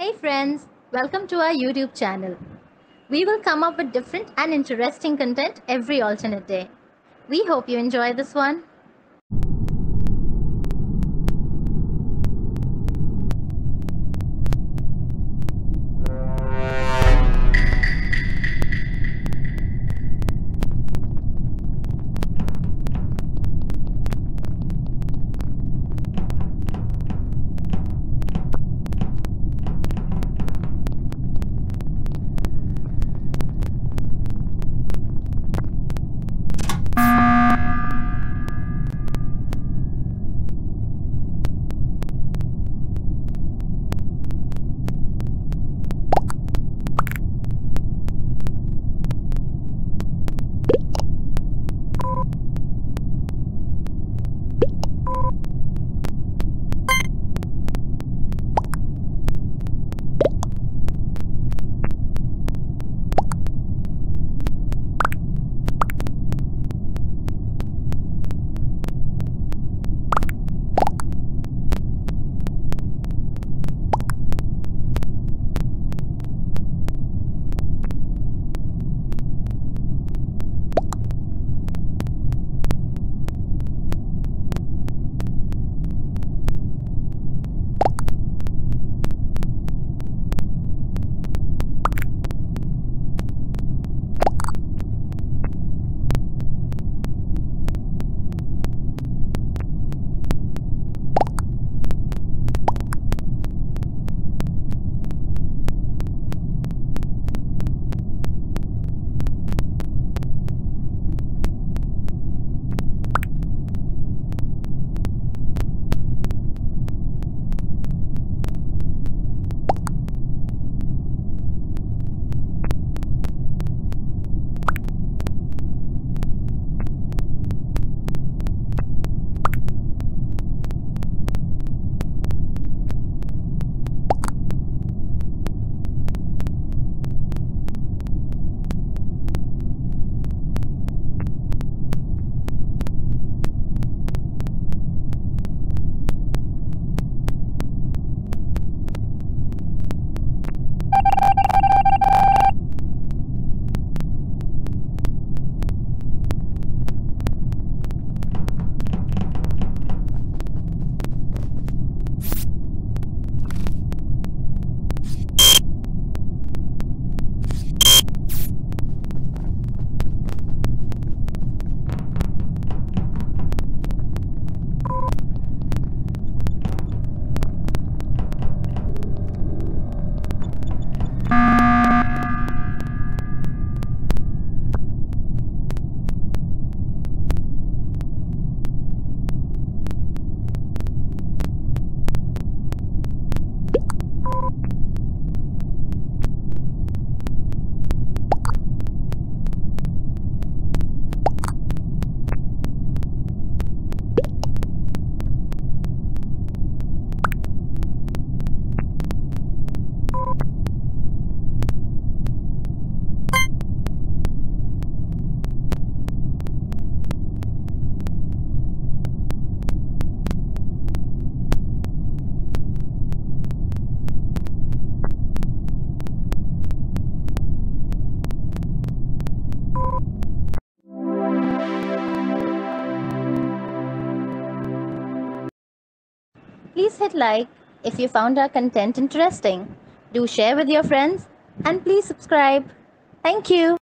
Hey friends, welcome to our YouTube channel. We will come up with different and interesting content every alternate day. We hope you enjoy this one. Please hit like if you found our content interesting. Do share with your friends and please subscribe. Thank you.